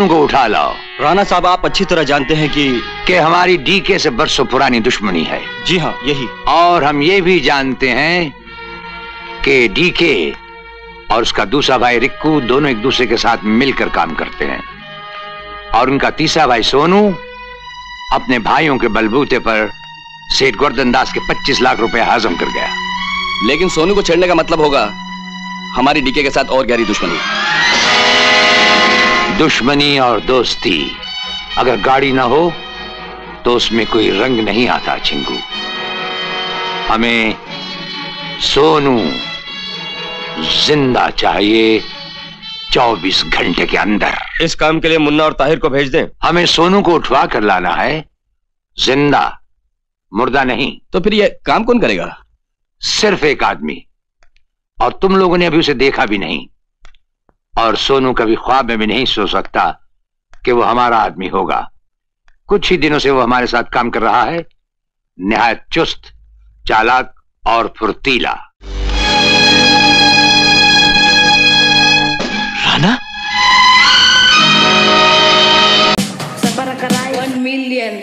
सोनू को उठा लाओ। राणा साहब आप अच्छी तरह जानते हैं कि कि हमारी डीके से बरसों पुरानी दुश्मनी है। जी हाँ यही। और हम ये भी जानते हैं कि डीके और उसका दूसरा भाई रिक्कू दोनों एक दूसरे के साथ मिलकर काम करते हैं। और उनका तीसरा भाई सोनू अपने भाइयों के बलबूते पर सेठ गोवर्धन दास के 25 लाख रुपए हाजम कर गया। लेकिन सोनू को छेड़ने का मतलब होगा हमारी डीके के साथ और गहरी दुश्मनी। दुश्मनी और दोस्ती। अगर गाड़ी ना हो तो उसमें कोई रंग नहीं आता चिंगू। हमें सोनू ज़िंदा चाहिए 24 घंटे के अंदर। इस काम के लिए मुन्ना और ताहिर को भेज दें। हमें सोनू को उठवा कर लाना है। ज़िंदा मुर्दा नहीं। तो फिर ये काम कौन करेगा? सिर्फ़ एक आदमी। और तुम लोगों ने अभी उसे देखा भी नहीं। और सोनू कभी ख्वाब में भी नहीं सो सकता कि वो हमारा आदमी होगा। कुछ ही दिनों से वो हमारे साथ काम कर रहा है। निहायत चुस्त चालाक और फुर्तीला। One million.